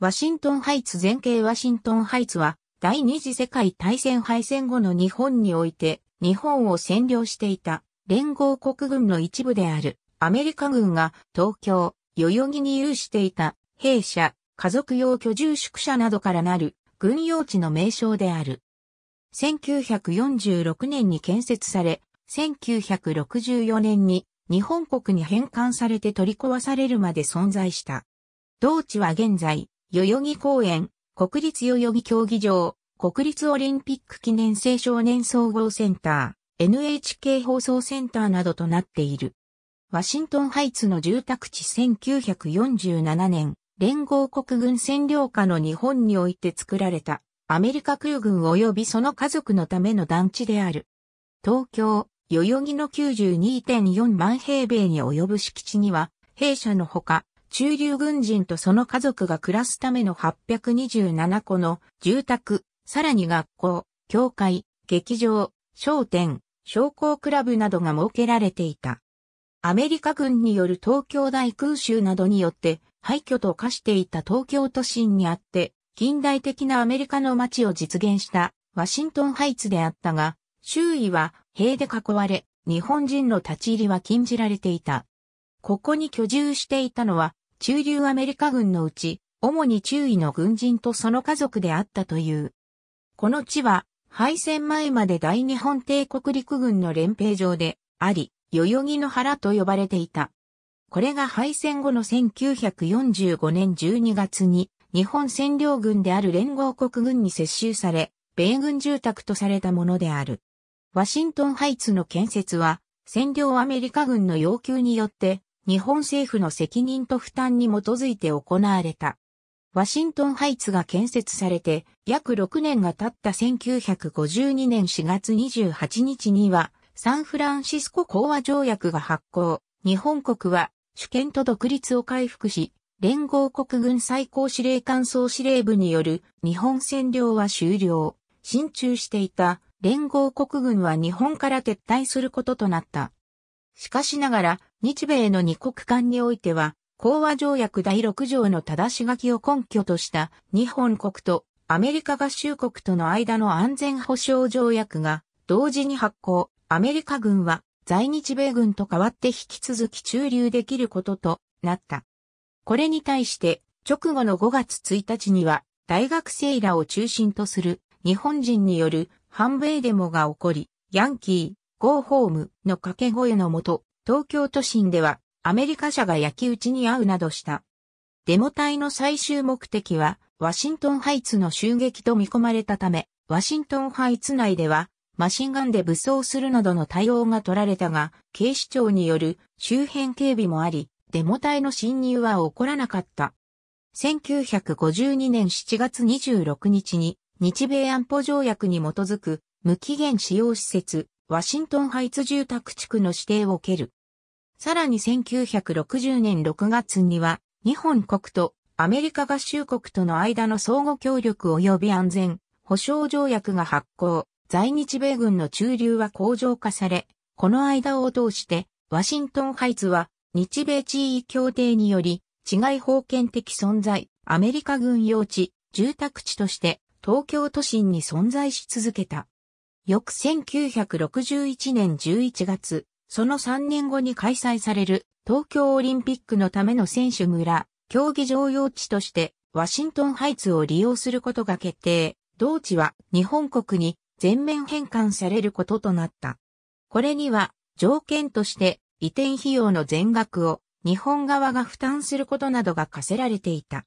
ワシントンハイツ前景ワシントンハイツは第二次世界大戦敗戦後の日本において日本を占領していた連合国軍の一部であるアメリカ軍が東京、代々木に有していた兵舎、家族用居住宿舎などからなる軍用地の名称である。1946年に建設され、1964年に日本国に返還されて取り壊されるまで存在した。同地は現在、代々木公園、国立代々木競技場、国立オリンピック記念青少年総合センター、NHK 放送センターなどとなっている。ワシントンハイツの住宅地1947年、連合国軍占領下の日本において作られたアメリカ空軍及びその家族のための団地である。東京、代々木の92.4万平米に及ぶ敷地には、弊社のほか、中流軍人とその家族が暮らすための827戸の住宅、さらに学校、教会、劇場、商店、商工クラブなどが設けられていた。アメリカ軍による東京大空襲などによって廃墟と化していた東京都心にあって、近代的なアメリカの街を実現したワシントンハイツであったが、周囲は塀で囲われ、日本人の立ち入りは禁じられていた。ここに居住していたのは中流アメリカ軍のうち、主に中位の軍人とその家族であったという。この地は、敗戦前まで大日本帝国陸軍の連兵場であり、代々木の原と呼ばれていた。これが敗戦後の1945年12月に日本占領軍である連合国軍に接収され、米軍住宅とされたものである。ワシントンハイツの建設は、占領アメリカ軍の要求によって日本政府の責任と負担に基づいて行われた。ワシントンハイツが建設されて約6年が経った1952年4月28日にはサンフランシスコ講和条約が発行。日本国は主権と独立を回復し、連合国軍最高司令官総司令部による日本占領は終了。進駐していた連合国軍は日本から撤退することとなった。しかしながら、日米の二国間においては、講和条約第6条の正し書きを根拠とした日本国とアメリカ合衆国との間の安全保障条約が同時に発行、アメリカ軍は在日米軍と代わって引き続き駐留できることとなった。これに対して直後の5月1日には大学生らを中心とする日本人による反米デモが起こり、ヤンキー、ゴーホームの掛け声のもと、東京都心ではアメリカ車が焼き討ちに遭うなどした。デモ隊の最終目的はワシントンハイツの襲撃と見込まれたため、ワシントンハイツ内ではマシンガンで武装するなどの対応が取られたが、警視庁による周辺警備もあり、デモ隊の侵入は起こらなかった。1952年7月26日に日米安保条約に基づく無期限使用施設ワシントンハイツ住宅地区の指定を受ける。さらに1960年6月には、日本国とアメリカ合衆国との間の相互協力及び安全保障条約が発行、在日米軍の駐留は向上化され、この間を通して、ワシントンハイツは日米地位協定により、違い封建的存在、アメリカ軍用地、住宅地として東京都心に存在し続けた。翌1961年11月、その3年後に開催される東京オリンピックのための選手村、競技場用地としてワシントンハイツを利用することが決定。同地は日本国に全面返還されることとなった。これには条件として移転費用の全額を日本側が負担することなどが課せられていた。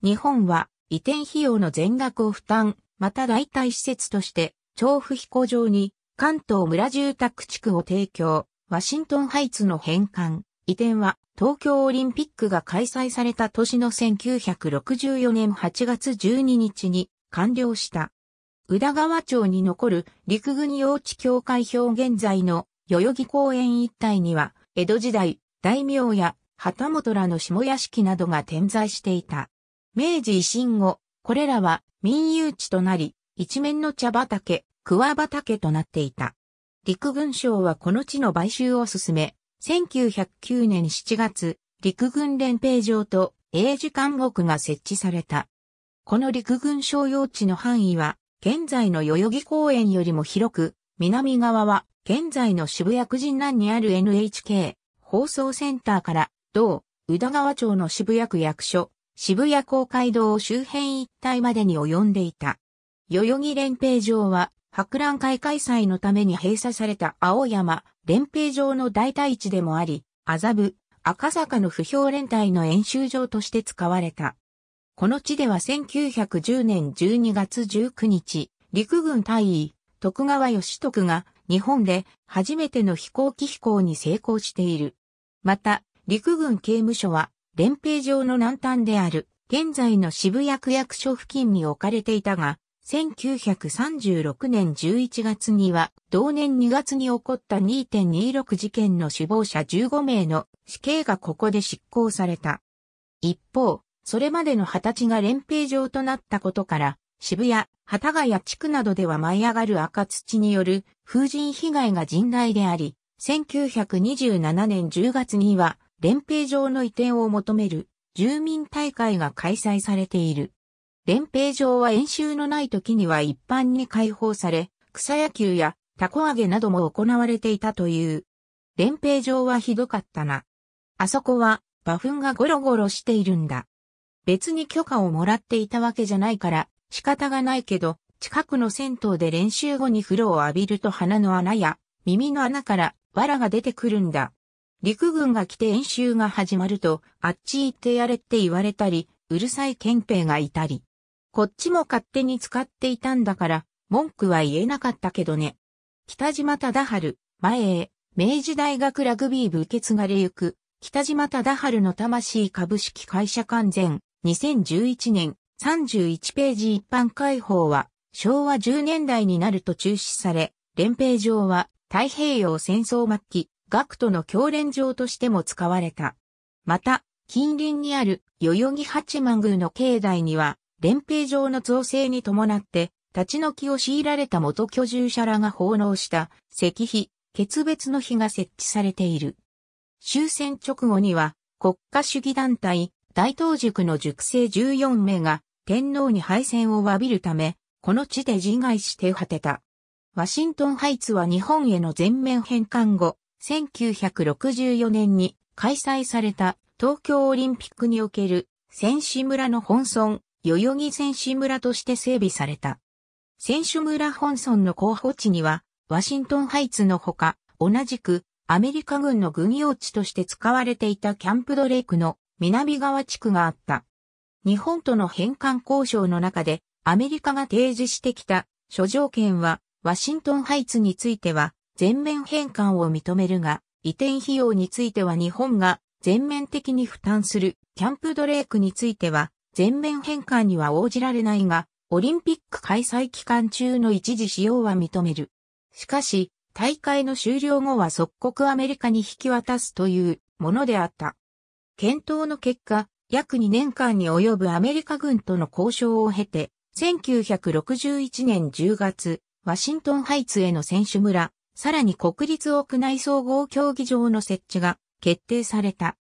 日本は移転費用の全額を負担、また代替施設として調布飛行場に関東村住宅地区を提供、ワシントンハイツの返還、移転は東京オリンピックが開催された年の1964年8月12日に完了した。宇田川町に残る陸軍用地境界表現在の代々木公園一帯には江戸時代大名や旗本らの下屋敷などが点在していた。明治維新後、これらは民有地となり、一面の茶畑、桑畑となっていた。陸軍省はこの地の買収を進め、1909年7月、陸軍連兵場と英字監獄が設置された。この陸軍商用地の範囲は、現在の代々木公園よりも広く、南側は、現在の渋谷区神南にある NHK 放送センターから、同宇田川町の渋谷区役所、渋谷公会堂周辺一帯までに及んでいた。代々木連兵場は、博覧会開催のために閉鎖された青山連兵場の代替地でもあり、麻布、赤坂の不評連隊の演習場として使われた。この地では1910年12月19日、陸軍大尉、徳川義徳が日本で初めての飛行機飛行に成功している。また、陸軍刑務所は、連兵場の南端である、現在の渋谷区役所付近に置かれていたが、1936年11月には、同年2月に起こった2.26事件の死亡者15名の死刑がここで執行された。一方、それまでの旗地が連兵場となったことから、渋谷、幡ヶ谷地区などでは舞い上がる赤土による風神被害が甚大であり、1927年10月には連兵場の移転を求める住民大会が開催されている。連兵場は演習のない時には一般に開放され、草野球やタコ揚げなども行われていたという。連兵場はひどかったな。あそこは馬糞がゴロゴロしているんだ。別に許可をもらっていたわけじゃないから仕方がないけど、近くの銭湯で練習後に風呂を浴びると鼻の穴や耳の穴から藁が出てくるんだ。陸軍が来て演習が始まると、あっち行ってやれって言われたり、うるさい憲兵がいたり。こっちも勝手に使っていたんだから、文句は言えなかったけどね。北島忠春、前へ、明治大学ラグビー部受け継がれゆく、北島忠春の魂株式会社完全、2011年、31ページ一般開放は、昭和10年代になると中止され、連兵場は太平洋戦争末期、学徒の教練場としても使われた。また、近隣にある代々木八幡宮の境内には、連兵場の造成に伴って、立ち退きを強いられた元居住者らが奉納した石碑、決別の碑が設置されている。終戦直後には、国家主義団体、大東塾の塾生14名が天皇に敗戦を詫びるため、この地で自害して果てた。ワシントンハイツは日本への全面返還後、1964年に開催された東京オリンピックにおける選手村の本村、代々木選手村として整備された。選手村本村の候補地には、ワシントンハイツのほか、同じくアメリカ軍の軍用地として使われていたキャンプドレイクの南側地区があった。日本との返還交渉の中でアメリカが提示してきた諸条件はワシントンハイツについては全面返還を認めるが移転費用については日本が全面的に負担するキャンプドレークについては全面返還には応じられないがオリンピック開催期間中の一時使用は認める。しかし大会の終了後は即刻アメリカに引き渡すというものであった。検討の結果、約2年間に及ぶアメリカ軍との交渉を経て、1961年10月、ワシントンハイツへの選手村、さらに国立屋内総合競技場の設置が決定された。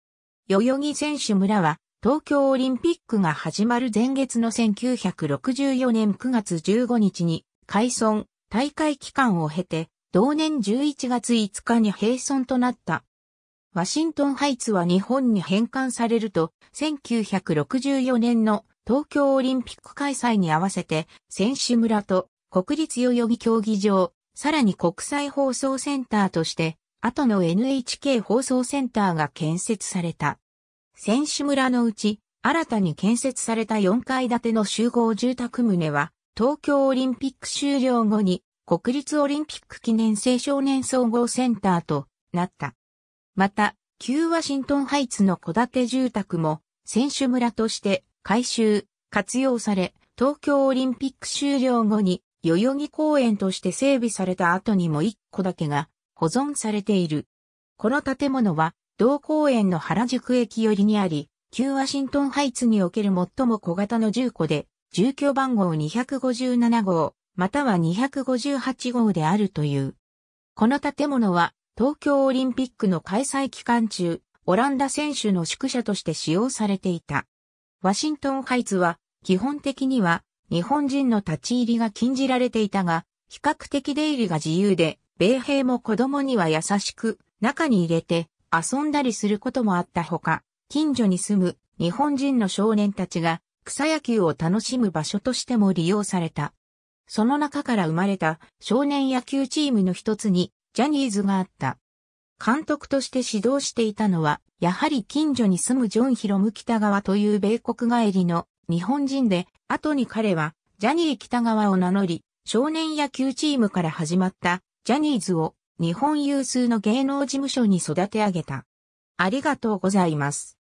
代々木選手村は、東京オリンピックが始まる前月の1964年9月15日に開村、大会期間を経て、同年11月5日に閉村となった。ワシントンハイツは日本に返還されると、1964年の東京オリンピック開催に合わせて、選手村と国立代々木競技場、さらに国際放送センターとして、後の NHK 放送センターが建設された。選手村のうち、新たに建設された4階建ての集合住宅棟は、東京オリンピック終了後に、国立オリンピック記念青少年総合センターとなった。また、旧ワシントンハイツの戸建て住宅も選手村として改修、活用され、東京オリンピック終了後に代々木公園として整備された後にも一個だけが保存されている。この建物は同公園の原宿駅寄りにあり、旧ワシントンハイツにおける最も小型の住戸で、住居番号257号、または258号であるという。この建物は東京オリンピックの開催期間中、オランダ選手の宿舎として使用されていた。ワシントンハイツは基本的には日本人の立ち入りが禁じられていたが、比較的出入りが自由で、米兵も子供には優しく、中に入れて遊んだりすることもあったほか、近所に住む日本人の少年たちが草野球を楽しむ場所としても利用された。その中から生まれた少年野球チームの一つにジャニーズがあった。監督として指導していたのは、やはり近所に住むジョン・ヒロム北川という米国帰りの日本人で、後に彼はジャニー北川を名乗り、少年野球チームから始まったジャニーズを日本有数の芸能事務所に育て上げた。ありがとうございます。